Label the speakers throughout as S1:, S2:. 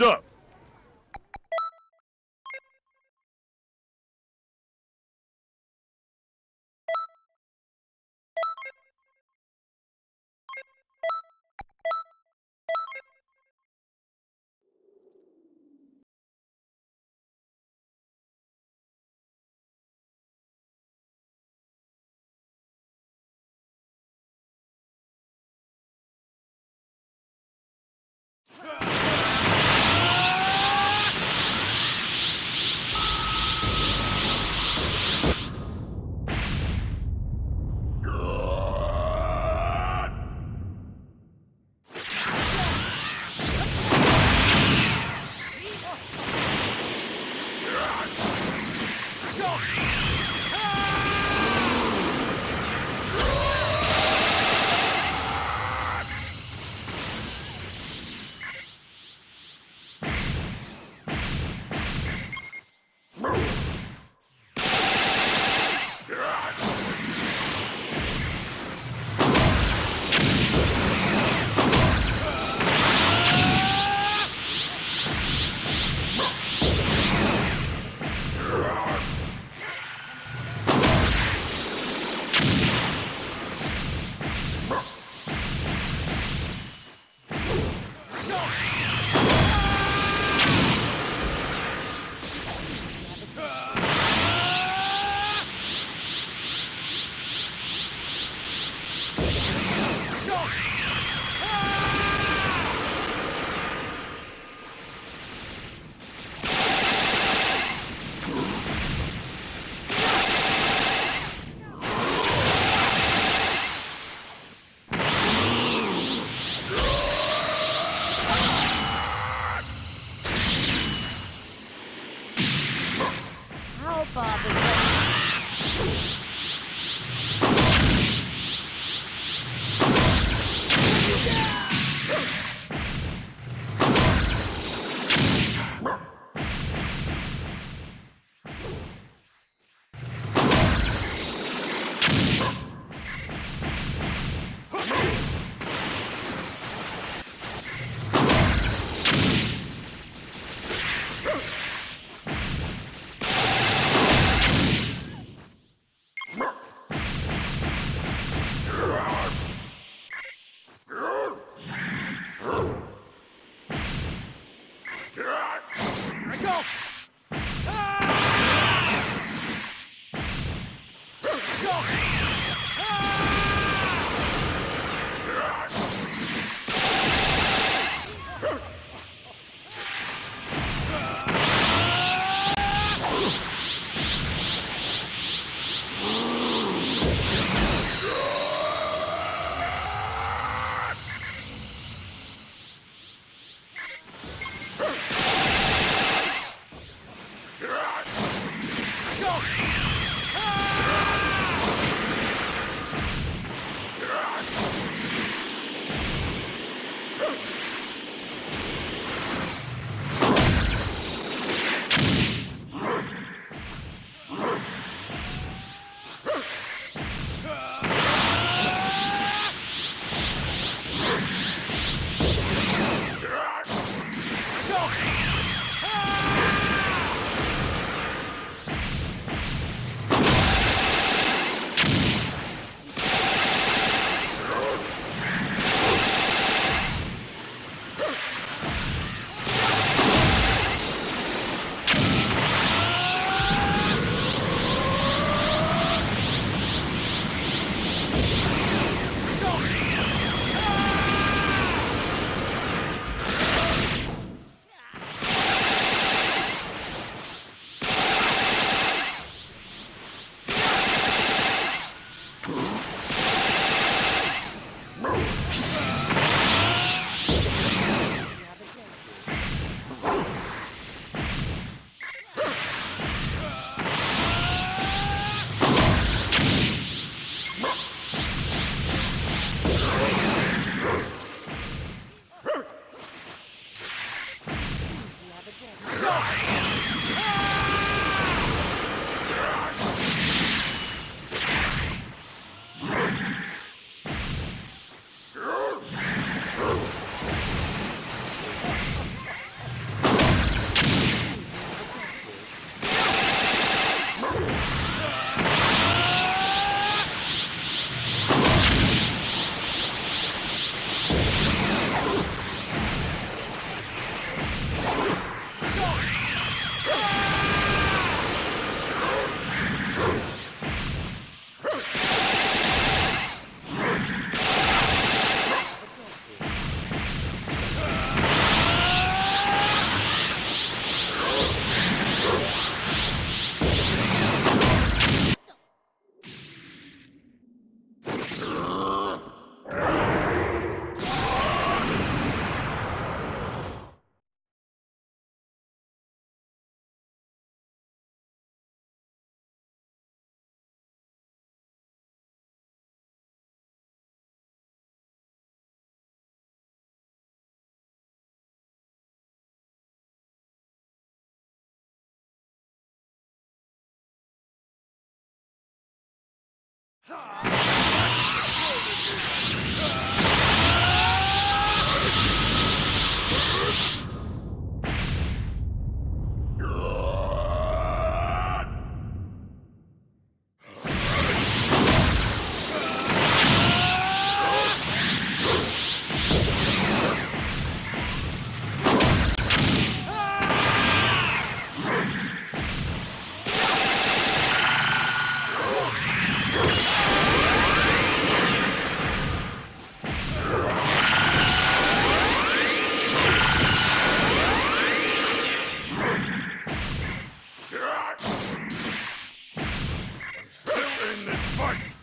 S1: What's
S2: Ah!
S1: Here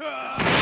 S1: All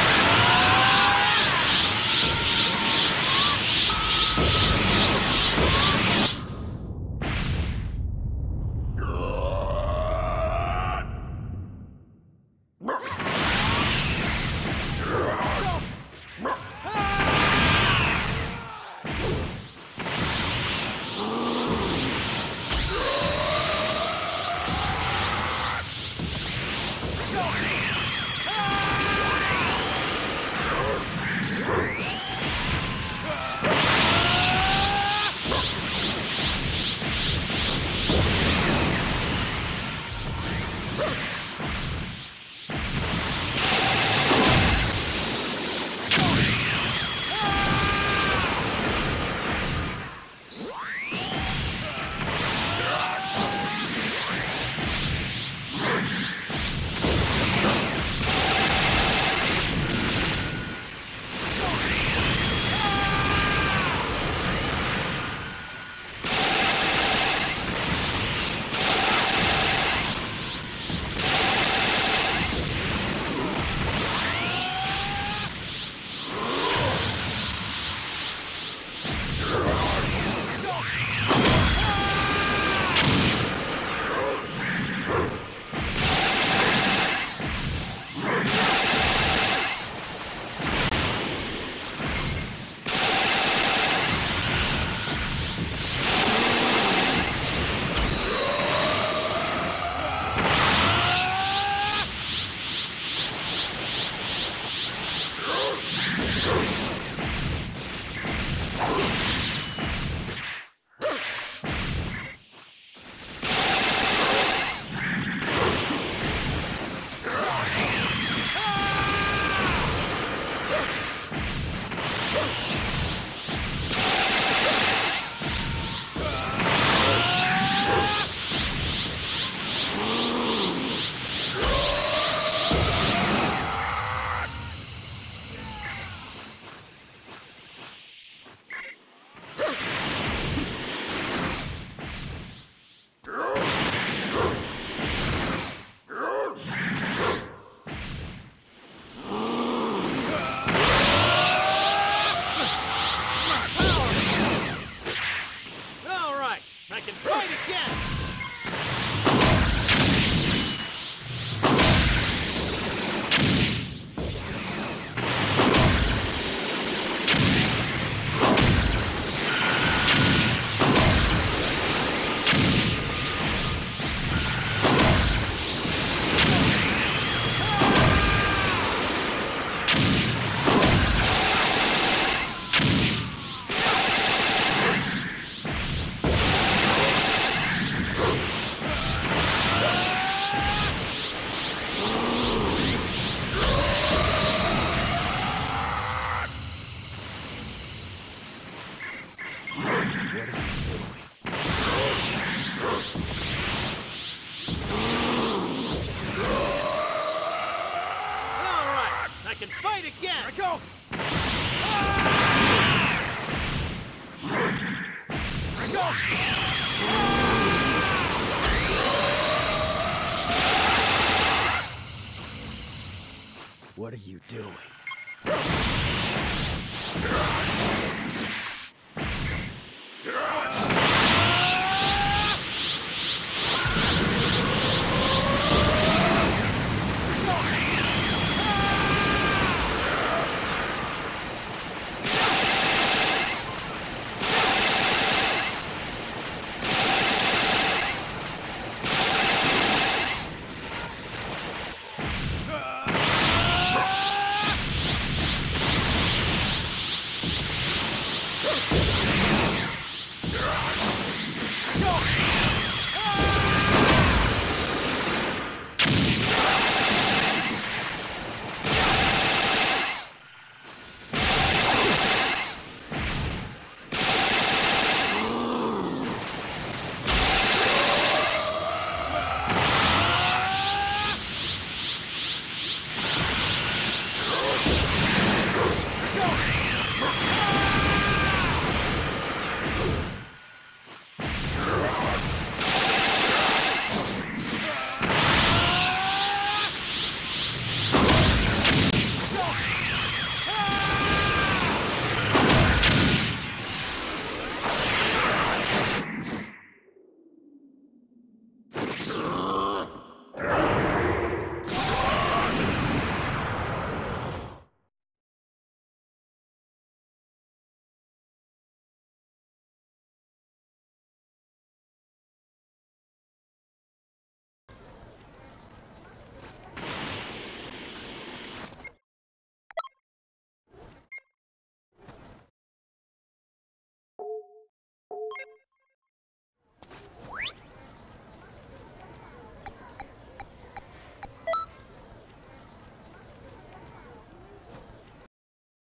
S3: What are you doing?